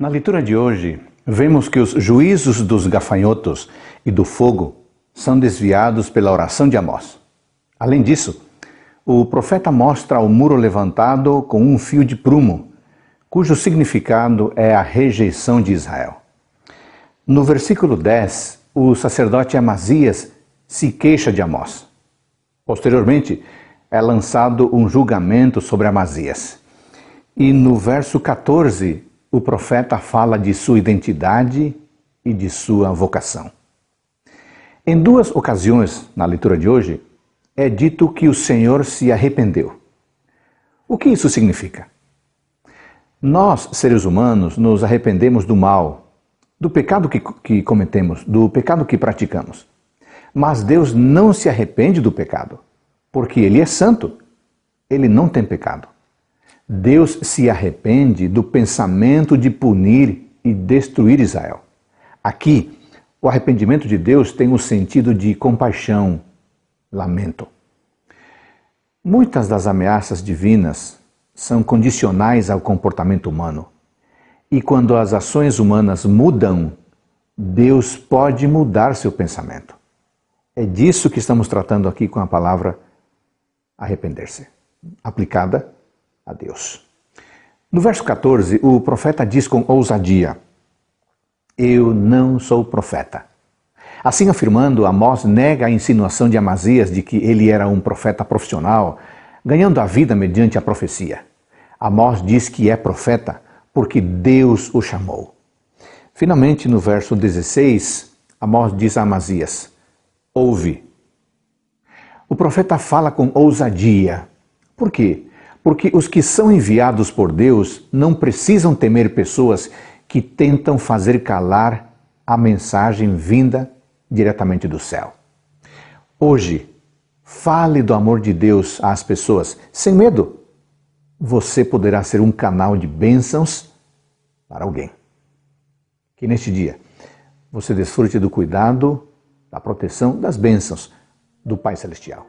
Na leitura de hoje, vemos que os juízos dos gafanhotos e do fogo são desviados pela oração de Amós. Além disso, o profeta mostra o muro levantado com um fio de prumo, cujo significado é a rejeição de Israel. No versículo 10, o sacerdote Amazias se queixa de Amós. Posteriormente, é lançado um julgamento sobre Amazias. E no verso 14, o profeta fala de sua identidade e de sua vocação. Em duas ocasiões na leitura de hoje, é dito que o Senhor se arrependeu. O que isso significa? Nós, seres humanos, nos arrependemos do mal, do pecado que, que cometemos, do pecado que praticamos. Mas Deus não se arrepende do pecado, porque Ele é santo, Ele não tem pecado. Deus se arrepende do pensamento de punir e destruir Israel. Aqui, o arrependimento de Deus tem o sentido de compaixão, lamento. Muitas das ameaças divinas são condicionais ao comportamento humano. E quando as ações humanas mudam, Deus pode mudar seu pensamento. É disso que estamos tratando aqui com a palavra arrepender-se, aplicada a Deus. No verso 14, o profeta diz com ousadia: Eu não sou profeta. Assim afirmando, Amós nega a insinuação de Amazias de que ele era um profeta profissional, ganhando a vida mediante a profecia. Amós diz que é profeta porque Deus o chamou. Finalmente, no verso 16, Amós diz a Amazias: Ouve. O profeta fala com ousadia. Por quê? Porque os que são enviados por Deus não precisam temer pessoas que tentam fazer calar a mensagem vinda diretamente do céu. Hoje, fale do amor de Deus às pessoas sem medo. Você poderá ser um canal de bênçãos para alguém. Que neste dia você desfrute do cuidado, da proteção, das bênçãos do Pai Celestial.